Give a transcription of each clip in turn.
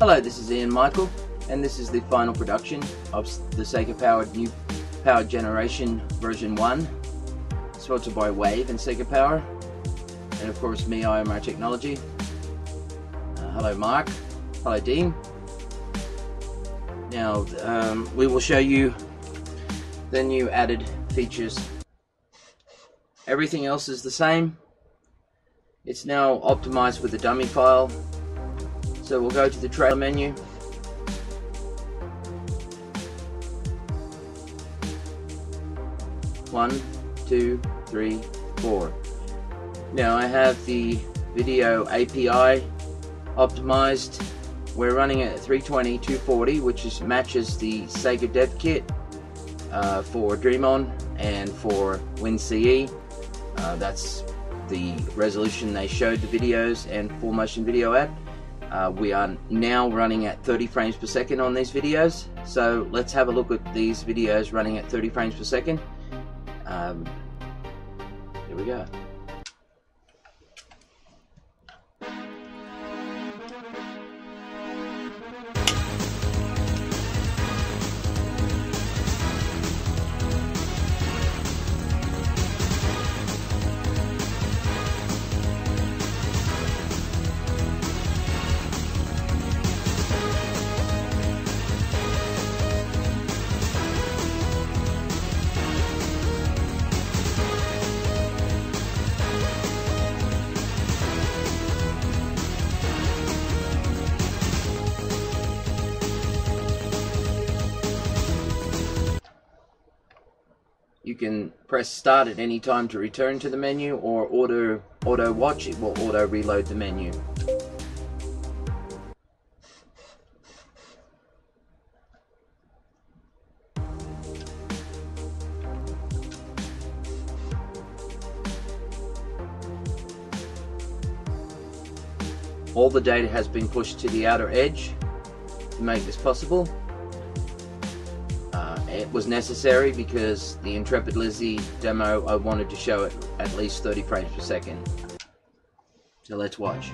Hello, this is Ian Micheal, and this is the final production of the Sega Powered New Power Generation version 1, sponsored by Wave and Sega Power, and of course me, IMR Technology. Uh, hello Mark, hello Dean. Now, um, we will show you the new added features. Everything else is the same. It's now optimized with the dummy file so we'll go to the trailer menu. One, two, three, four. Now I have the video API optimized. We're running at 320 240, which is matches the Sega Dev Kit uh, for DreamOn and for WinCE. Uh, that's the resolution they showed the videos and full motion video at. Uh, we are now running at 30 frames per second on these videos. So let's have a look at these videos running at 30 frames per second. Um, here we go. You can press start at any time to return to the menu or auto, auto watch, it will auto reload the menu. All the data has been pushed to the outer edge to make this possible. It was necessary because the Intrepid Lizzie demo, I wanted to show it at least 30 frames per second. So let's watch.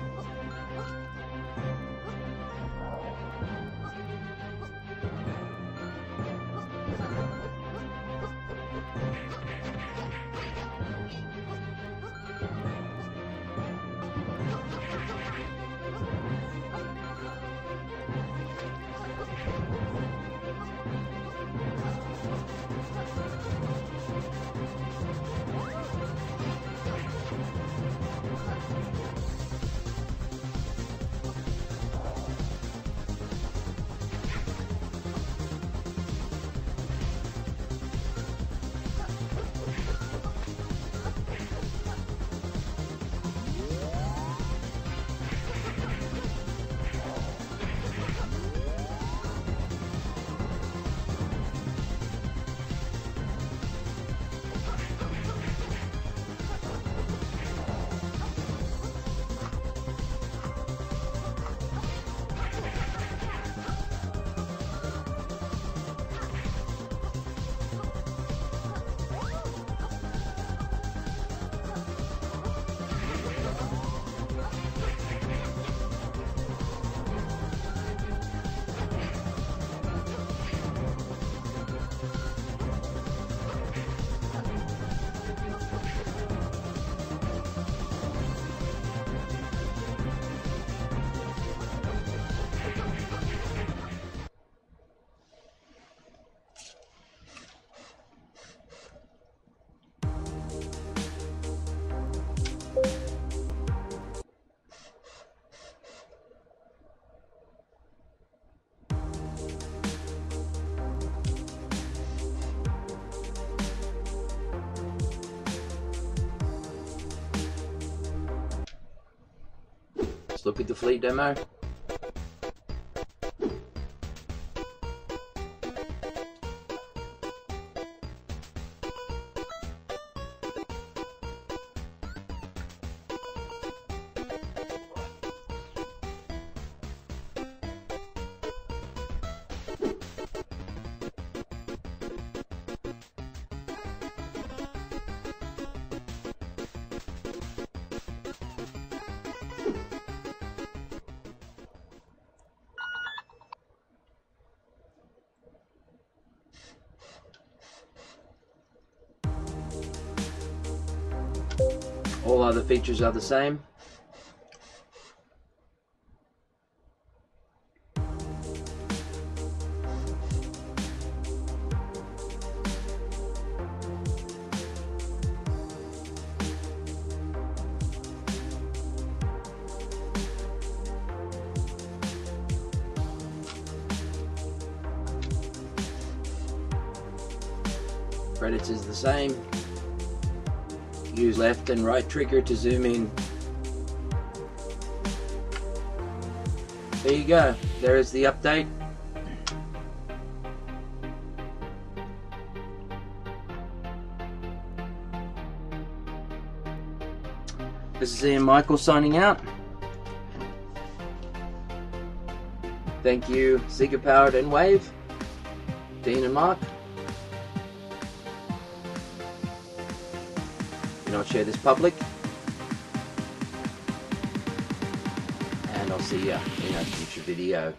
Look at the fleet demo. All other features are the same. Predator's the same. Use left and right trigger to zoom in. There you go. There is the update. This is Ian Micheal signing out. Thank you, Sega Powered and Wave, Dean and Mark. Do not share this public. And I'll see you in a future video.